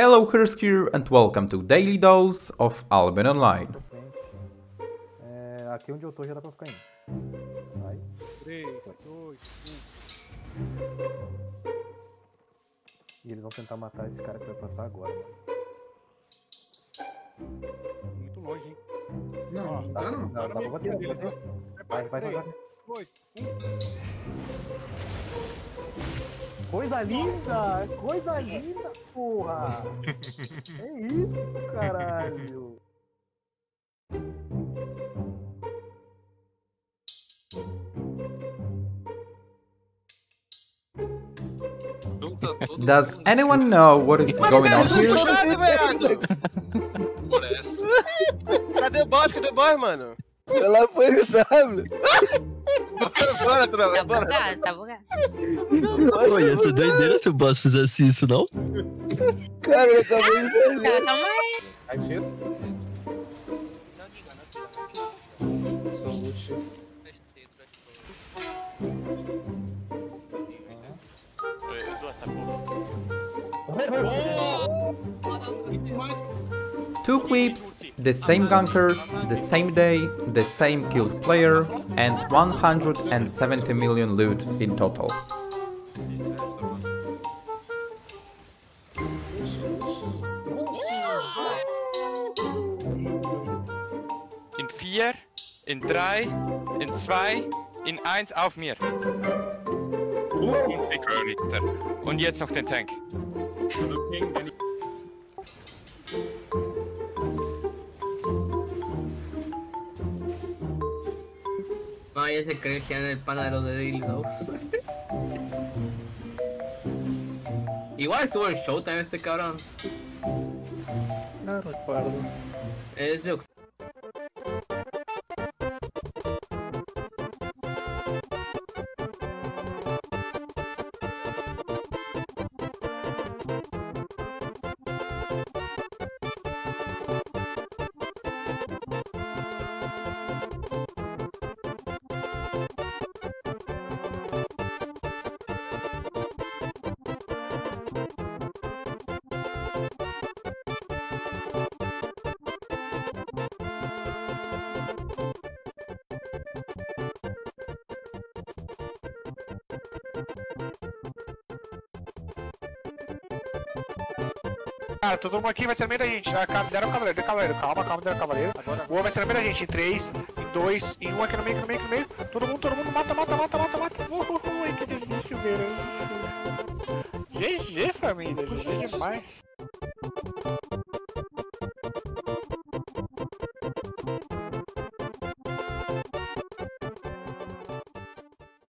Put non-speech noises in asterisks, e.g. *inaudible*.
Hello Kursk here and welcome to Daily Dose of Albion Online. É, aqui onde eu tô já dá pra ficar indo. Vai. 3, 2, E eles vão tentar matar esse cara que vai passar agora, mano. 1. Muito longe, hein? Não, não tá não. Dá, dá pra bater, dá pra bater. Vai, vai, vai, vai. 2, Coisa linda! Coisa linda, porra! *laughs* É isso, caralho! Does anyone know what is going on here? Cadê o boss? Cadê o boss, mano? Ela foi no W. Bora, bora, tropa, Tá bora. bugado, tá bugado. Pô, ia ser doideira se o boss fizesse isso, não? Cara, ele acabou de fazer. Tá, calma aí. Aí cedo. Two clips, the same gunkers, the same day, the same killed player, and 170 million loot in total. In 4, in 3, in 2, in 1 auf mir. Ich höre Und jetzt noch den Tank. No, ya se cree que era el pana de los de Daily Dose. Igual estuvo en Showtime este cabrón. No recuerdo. Es de Cara, todo mundo aqui vai ser no meio da gente. Ah, Deram o cavaleiro, deram o cavaleiro. Calma, calma, deram o cavaleiro. O outro vai ser no meio da gente. Em 3, em 2, em 1 aqui no meio, aqui no meio, aqui no meio. Todo mundo, todo mundo mata, mata, mata, mata, mata. Ui, que delícia, verão. GG, família. GG demais.